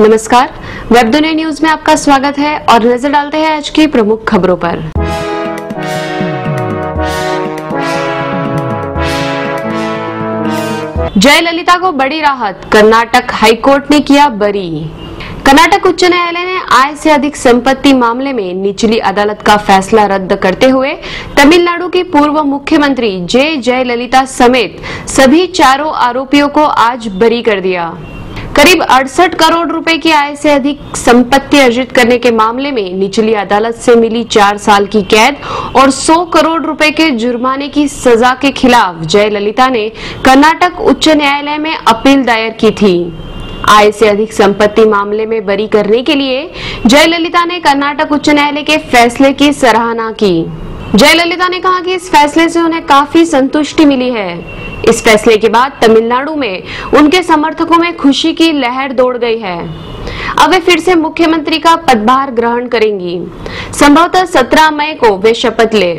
नमस्कार। वेब दुनिया न्यूज़ में आपका स्वागत है और नज़र डालते हैं आज की प्रमुख खबरों पर। जयललिता को बड़ी राहत, कर्नाटक हाईकोर्ट ने किया बरी। कर्नाटक उच्च न्यायालय ने आय से अधिक संपत्ति मामले में निचली अदालत का फैसला रद्द करते हुए तमिलनाडु की पूर्व मुख्यमंत्री जे जयललिता समेत सभी चारों आरोपियों को आज बरी कर दिया। करीब अड़सठ करोड़ रुपए की आय से अधिक संपत्ति अर्जित करने के मामले में निचली अदालत से मिली चार साल की कैद और 100 करोड़ रुपए के जुर्माने की सजा के खिलाफ जयललिता ने कर्नाटक उच्च न्यायालय में अपील दायर की थी। आय से अधिक संपत्ति मामले में बरी करने के लिए जयललिता ने कर्नाटक उच्च न्यायालय के फैसले की सराहना की। जयललिता ने कहा कि इस फैसले से उन्हें काफ़ी संतुष्टि मिली है। इस फैसले के बाद तमिलनाडु में उनके समर्थकों में खुशी की लहर दौड़ गई है। अब वे फिर से मुख्यमंत्री का पदभार ग्रहण करेंगी। संभवतः 17 मई को वे शपथ ले।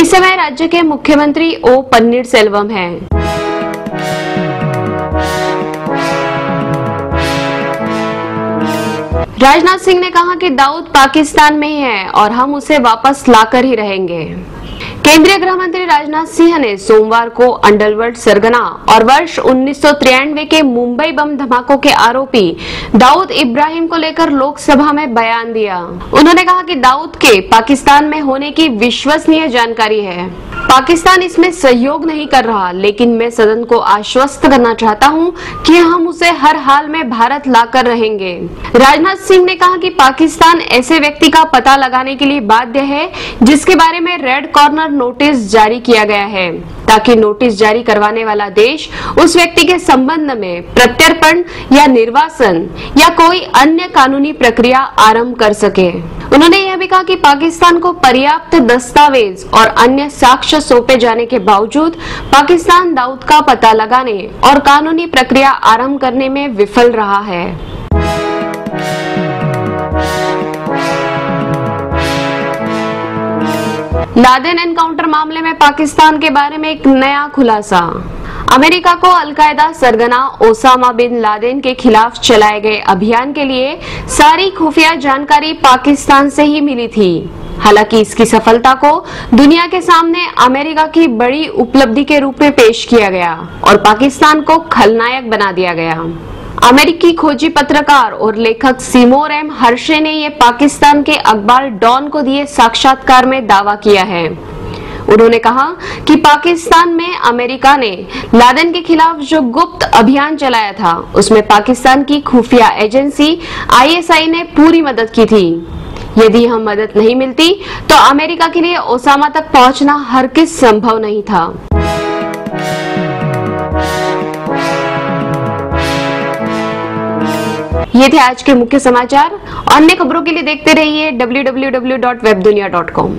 इस समय राज्य के मुख्यमंत्री ओ पन्नीर सेल्वम हैं। राजनाथ सिंह ने कहा कि दाऊद पाकिस्तान में ही है और हम उसे वापस लाकर ही रहेंगे। केंद्रीय गृह मंत्री राजनाथ सिंह ने सोमवार को अंडरवर्ल्ड सरगना और वर्ष उन्नीस सौ तिरानवे के मुंबई बम धमाकों के आरोपी दाऊद इब्राहिम को लेकर लोकसभा में बयान दिया। उन्होंने कहा कि दाऊद के पाकिस्तान में होने की विश्वसनीय जानकारी है। पाकिस्तान इसमें सहयोग नहीं कर रहा, लेकिन मैं सदन को आश्वस्त करना चाहता हूँ कि हम उसे हर हाल में भारत लाकर रहेंगे। राजनाथ सिंह ने कहा कि पाकिस्तान ऐसे व्यक्ति का पता लगाने के लिए बाध्य है, जिसके बारे में रेड कॉर्नर नोटिस जारी किया गया है। ताकि नोटिस जारी करवाने वाला देश उस व्यक्ति के संबंध में प्रत्यर्पण या निर्वासन या कोई अन्य कानूनी प्रक्रिया आरंभ कर सके। उन्होंने यह भी कहा कि पाकिस्तान को पर्याप्त दस्तावेज़ और अन्य साक्ष्य सौंपे जाने के बावजूद पाकिस्तान दाऊद का पता लगाने और कानूनी प्रक्रिया आरंभ करने में विफल रहा है। लादेन एनकाउंटर मामले में पाकिस्तान के बारे में एक नया खुलासा। अमेरिका को अलकायदा सरगना ओसामा बिन लादेन के खिलाफ चलाए गए अभियान के लिए सारी खुफिया जानकारी पाकिस्तान से ही मिली थी। हालाँकि इसकी सफलता को दुनिया के सामने अमेरिका की बड़ी उपलब्धि के रूप में पेश किया गया और पाकिस्तान को खलनायक बना दिया गया। अमेरिकी खोजी पत्रकार और लेखक सीमोर एम हर्षे ने ये पाकिस्तान के अखबार डॉन को दिए साक्षात्कार में दावा किया है। उन्होंने कहा कि पाकिस्तान में अमेरिका ने लादेन के खिलाफ जो गुप्त अभियान चलाया था, उसमें पाकिस्तान की खुफिया एजेंसी आईएसआई ने पूरी मदद की थी। यदि यह मदद नहीं मिलती तो अमेरिका के लिए ओसामा तक पहुँचना हर किस संभव नहीं था। ये थे आज के मुख्य समाचार। अन्य खबरों के लिए देखते रहिए www.webdunia.com